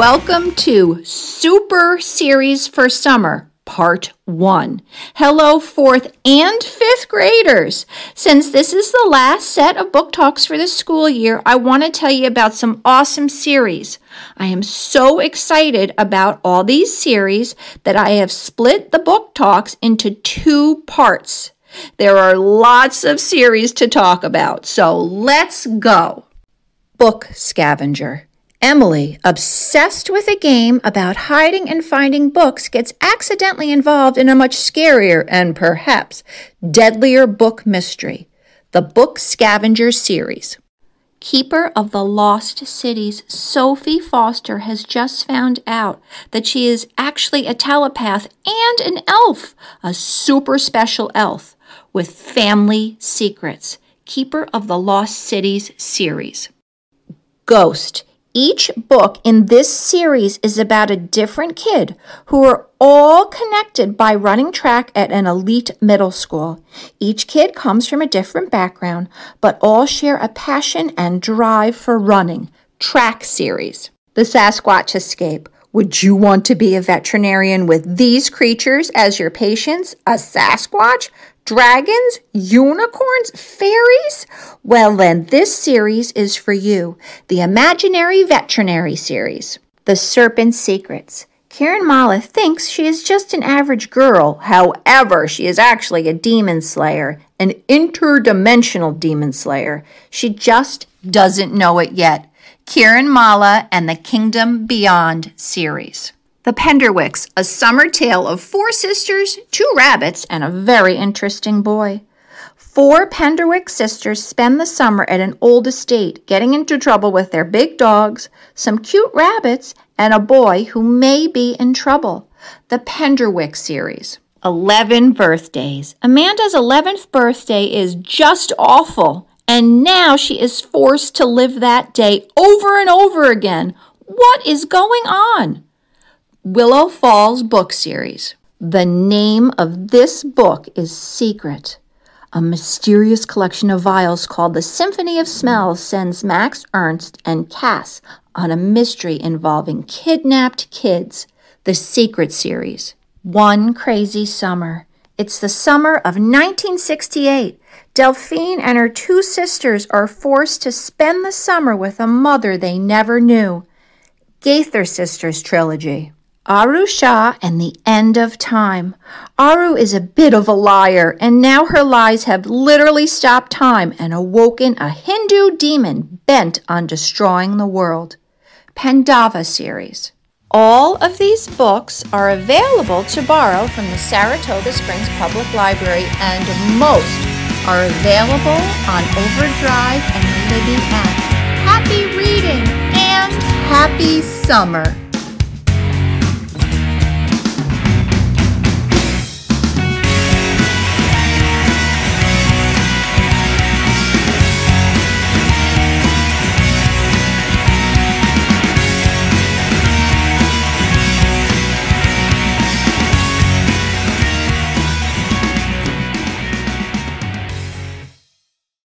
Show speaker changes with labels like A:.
A: Welcome to Super Series for Summer, Part 1. Hello, fourth and fifth graders. Since this is the last set of book talks for the school year, I want to tell you about some awesome series. I am so excited about all these series that I have split the book talks into two parts. There are lots of series to talk about, so let's go. Book Scavenger. Emily, obsessed with a game about hiding and finding books, gets accidentally involved in a much scarier and perhaps deadlier book mystery the Book Scavenger series. Keeper of the Lost Cities, Sophie Foster has just found out that she is actually a telepath and an elf, a super special elf with family secrets. Keeper of the Lost Cities series. Ghost each book in this series is about a different kid who are all connected by running track at an elite middle school. Each kid comes from a different background, but all share a passion and drive for running. Track series. The Sasquatch Escape. Would you want to be a veterinarian with these creatures as your patients? A Sasquatch? Dragons? Unicorns? Fairies? Well, then, this series is for you the Imaginary Veterinary series. The Serpent Secrets. Kiranmala thinks she is just an average girl. However, she is actually a demon slayer, an interdimensional demon slayer. She just doesn't know it yet. Kiranmala and the Kingdom Beyond series. The Penderwicks, a summer tale of four sisters, two rabbits, and a very interesting boy. Four Penderwick sisters spend the summer at an old estate, getting into trouble with their big dogs, some cute rabbits, and a boy who may be in trouble. The Penderwick series. 11 birthdays. Amanda's 11th birthday is just awful, and now she is forced to live that day over and over again. What is going on? Willow Falls book series. The name of this book is Secret. A mysterious collection of vials called the Symphony of Smells sends Max-Ernest and Cass on a mystery involving kidnapped kids. The Secret series. One crazy summer. It's the summer of 1968. Delphine and her two sisters are forced to spend the summer with a mother they never knew. Gaither Sisters Trilogy. Aru Shah and the End of Time. Aru is a bit of a liar, and now her lies have literally stopped time and awoken a Hindu demon bent on destroying the world. Pandava series. All of these books are available to borrow from the Saratoga Springs Public Library, and most are available on Overdrive and Libby app. Happy reading and happy summer!